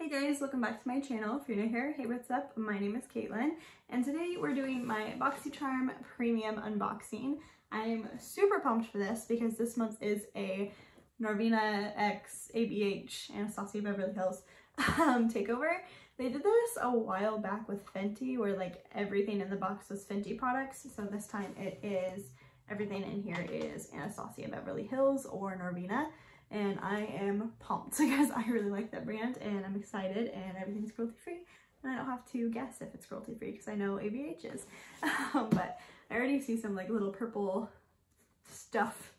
Hey guys, welcome back to my channel. If you're new here, hey what's up? My name is Katelan and today we're doing my BoxyCharm Premium unboxing. I'm super pumped for this because this month is a Norvina X ABH Anastasia Beverly Hills um, takeover. They did this a while back with Fenty where like everything in the box was Fenty products. So this time it is, everything in here is Anastasia Beverly Hills or Norvina and I am pumped because I really like that brand and I'm excited and everything's cruelty free and I don't have to guess if it's cruelty free because I know ABH is. Um, but I already see some like little purple stuff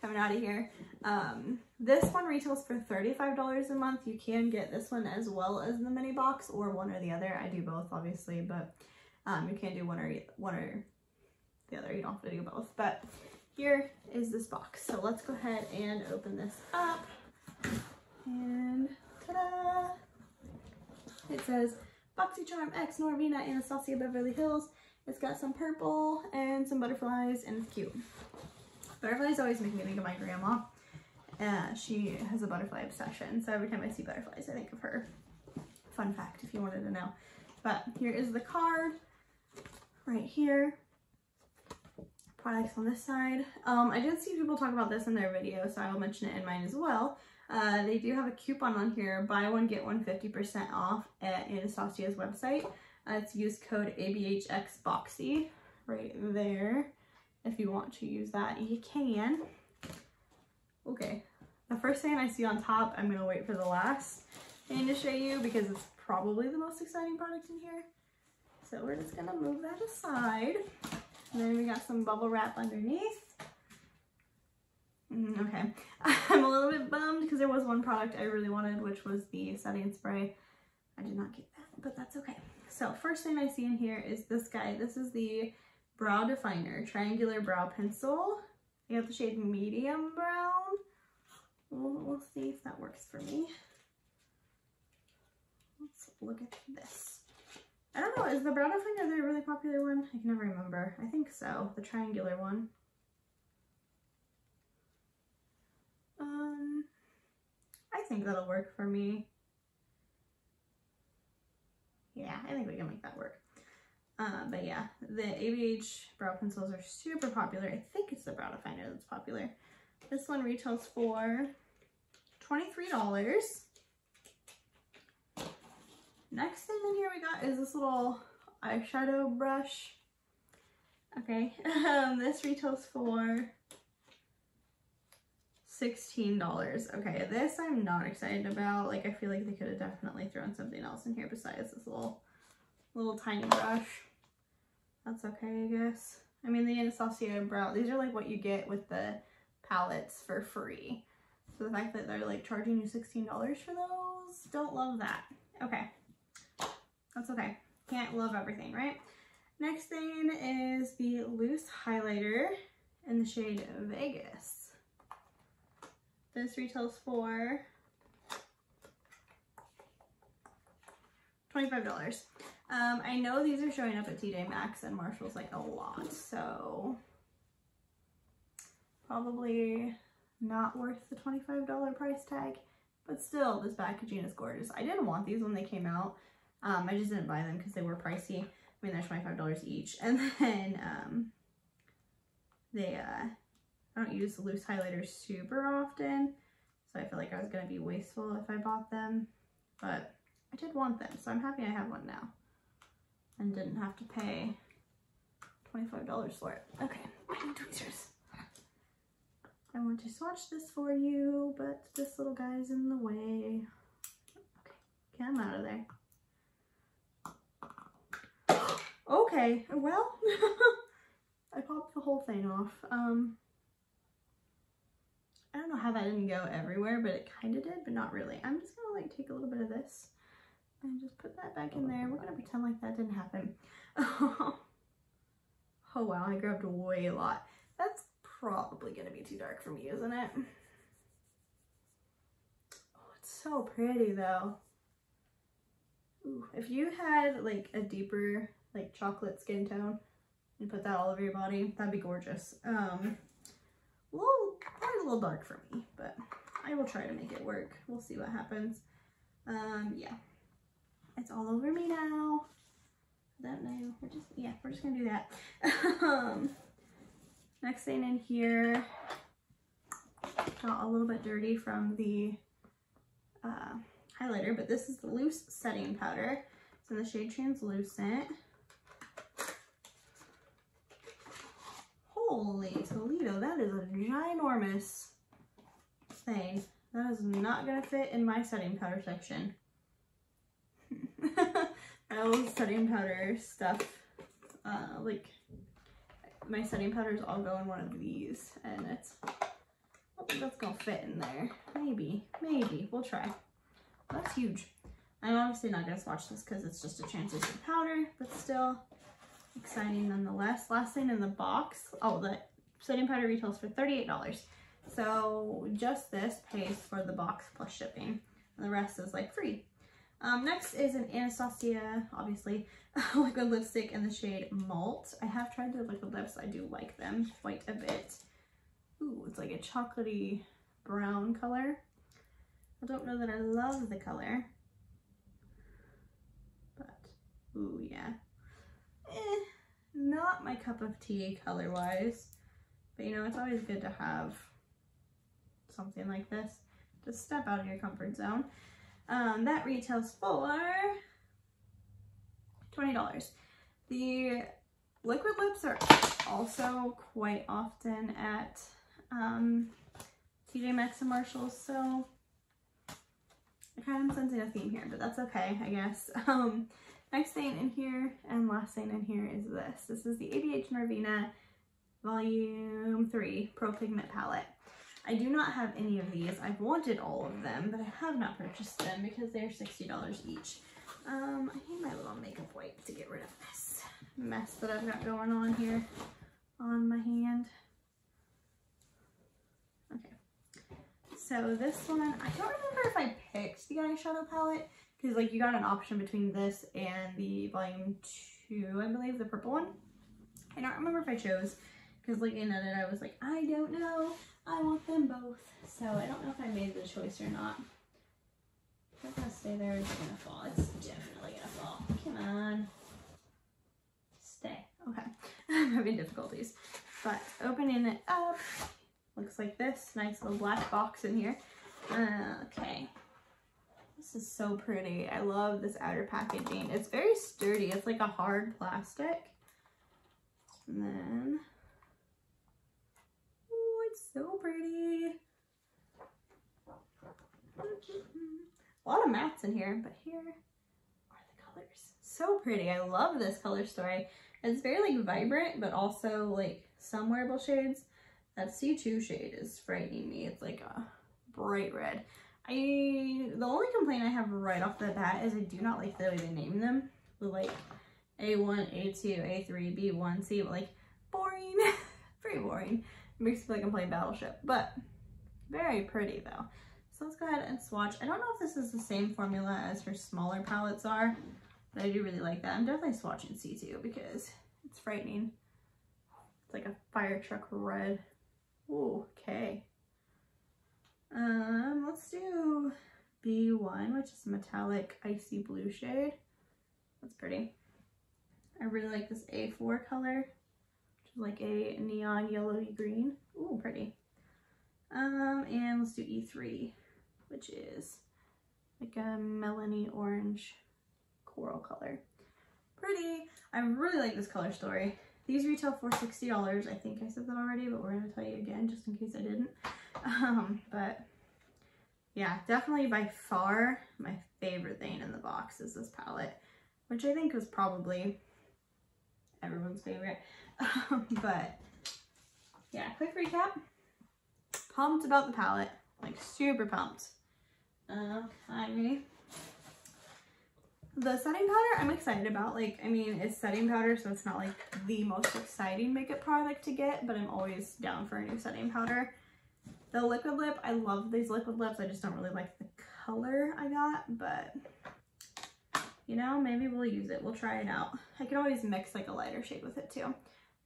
coming out of here. Um, this one retails for $35 a month. You can get this one as well as the mini box or one or the other. I do both obviously, but um, you can do one or one or the other. You don't have to do both. But here is this box. So let's go ahead and open this up. And ta-da! It says BoxyCharm X Norvina Anastasia Beverly Hills. It's got some purple and some butterflies and it's cute. Butterflies always make me think of my grandma. Uh, she has a butterfly obsession. So every time I see butterflies, I think of her. Fun fact if you wanted to know. But here is the card right here products on this side. Um, I did see people talk about this in their video, so I will mention it in mine as well. Uh, they do have a coupon on here, buy one, get one 50% off at Anastasia's website. Uh, it's use code ABHXBOXY right there. If you want to use that, you can. Okay, the first thing I see on top, I'm gonna wait for the last thing to show you because it's probably the most exciting product in here. So we're just gonna move that aside. And then we got some bubble wrap underneath. Mm, okay, I'm a little bit bummed because there was one product I really wanted, which was the setting spray. I did not get that, but that's okay. So first thing I see in here is this guy. This is the Brow Definer Triangular Brow Pencil. I got the shade Medium Brown. We'll, we'll see if that works for me. Let's look at this. I don't know, is the brow definer the really popular one? I can never remember. I think so, the triangular one. Um, I think that'll work for me. Yeah, I think we can make that work. Uh, but yeah, the ABH brow pencils are super popular. I think it's the brow definer that's popular. This one retails for $23. Next thing in here we got is this little eyeshadow brush. Okay, um, this retails for $16. Okay, this I'm not excited about. Like, I feel like they could have definitely thrown something else in here besides this little, little tiny brush. That's okay, I guess. I mean, the Anastasia Brow, these are like what you get with the palettes for free. So the fact that they're like charging you $16 for those, don't love that. Okay. That's okay. Can't love everything, right? Next thing is the loose highlighter in the shade Vegas. This retails for $25. Um, I know these are showing up at TJ Maxx and Marshalls like a lot, so probably not worth the $25 price tag, but still this packaging is gorgeous. I didn't want these when they came out, um, I just didn't buy them because they were pricey. Mean, they're $25 each. And then um, they, uh, I don't use loose highlighters super often. So I feel like I was going to be wasteful if I bought them. But I did want them, so I'm happy I have one now. And didn't have to pay $25 for it. Okay, I need tweezers. I want to swatch this for you, but this little guy's in the way. Okay, get him out of there. Okay, well, I popped the whole thing off. Um, I don't know how that didn't go everywhere, but it kind of did, but not really. I'm just gonna like take a little bit of this and just put that back in there. We're gonna pretend like that didn't happen. oh wow, I grabbed way a lot. That's probably gonna be too dark for me, isn't it? Oh, it's so pretty though. Ooh, if you had like a deeper like chocolate skin tone and put that all over your body. That'd be gorgeous. Um, a little, probably a little dark for me, but I will try to make it work. We'll see what happens. Um, yeah. It's all over me now. That now, we're just, yeah, we're just gonna do that. um, next thing in here, got a little bit dirty from the uh, highlighter, but this is the loose setting powder. It's in the shade Translucent. Holy Toledo, that is a ginormous thing. That is not gonna fit in my setting powder section. I love setting powder stuff. Uh, like my setting powders all go in one of these and it's that's gonna fit in there. Maybe, maybe, we'll try. That's huge. I'm obviously not gonna swatch this because it's just a translucent powder, but still exciting nonetheless. Last thing in the box, oh, the setting powder retails for $38. So just this pays for the box plus shipping. And the rest is like free. Um, next is an Anastasia, obviously, liquid lipstick in the shade Malt. I have tried the liquid lips. I do like them quite a bit. Ooh, it's like a chocolatey brown color. I don't know that I love the color. But, ooh, yeah. Eh, not my cup of tea color-wise. But, you know, it's always good to have something like this. Just step out of your comfort zone. Um, that retails for $20. The liquid lips are also quite often at um, TJ Maxx and Marshalls, so I kind of sensing a theme here, but that's okay, I guess. Um, next thing in here and last thing in here is this. This is the ABH Norvina Volume 3 Pro Pigment Palette. I do not have any of these. I've wanted all of them, but I have not purchased them because they're $60 each. Um, I need my little makeup wipe to get rid of this mess that I've got going on here on my hand. Okay. So this one, I don't remember if I picked the eyeshadow palette because like you got an option between this and the volume two, I believe, the purple one. I don't remember if I chose because looking at it, I was like, I don't know. I want them both. So I don't know if I made the choice or not. If it's gonna stay there, it's gonna fall. It's definitely gonna fall. Come on. Stay. Okay. I'm having difficulties. But opening it up, looks like this. Nice little black box in here. Uh, okay. This is so pretty. I love this outer packaging. It's very sturdy. It's like a hard plastic. And then oh, it's so pretty. A lot of mattes in here, but here are the colors. So pretty. I love this color story. It's very like vibrant, but also like some wearable shades. That C2 shade is frightening me. It's like a bright red. I The only complaint I have right off the bat is I do not like the way they name them. The like A1, A2, A3, B1, C, like boring. very boring. Makes me feel like I'm playing Battleship, but very pretty though. So let's go ahead and swatch. I don't know if this is the same formula as her smaller palettes are, but I do really like that. I'm definitely swatching C2 because it's frightening. It's like a fire truck red. Ooh, okay. Um, let's do B1, which is a metallic icy blue shade. That's pretty. I really like this A4 color which is like a neon yellowy green. Ooh, pretty. Um, and let's do E3, which is like a melony orange coral color. Pretty. I really like this color story. These retail for $60. I think I said that already, but we're going to tell you again just in case I didn't. Um, but yeah, definitely by far my favorite thing in the box is this palette, which I think was probably everyone's favorite. Um, but yeah, quick recap. Pumped about the palette, like super pumped. Okay. The setting powder I'm excited about. Like, I mean, it's setting powder, so it's not like the most exciting makeup product to get, but I'm always down for a new setting powder. The liquid lip, I love these liquid lips. I just don't really like the color I got, but you know, maybe we'll use it. We'll try it out. I can always mix like a lighter shade with it too.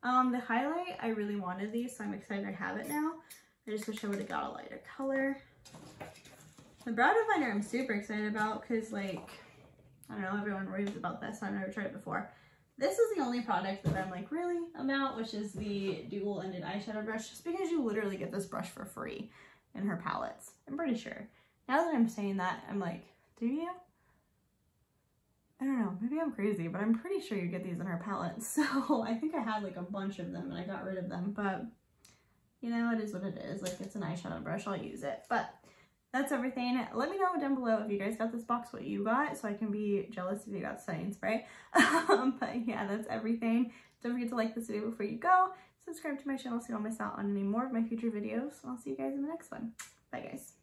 Um, the highlight, I really wanted these, so I'm excited I have it now. I just wish I would have got a lighter color. the brow definer I'm super excited about because like, I don't know, everyone raves about this. I've never tried it before. This is the only product that I'm like really about, which is the dual ended eyeshadow brush, just because you literally get this brush for free in her palettes. I'm pretty sure. Now that I'm saying that, I'm like, do you? I don't know, maybe I'm crazy, but I'm pretty sure you get these in her palette. So I think I had like a bunch of them and I got rid of them, but you know, it is what it is. Like it's an eyeshadow brush, I'll use it. But that's everything. Let me know down below if you guys got this box, what you got, so I can be jealous if you got setting spray. um, but yeah, that's everything. Don't forget to like this video before you go. Subscribe to my channel so you don't miss out on any more of my future videos. I'll see you guys in the next one. Bye guys.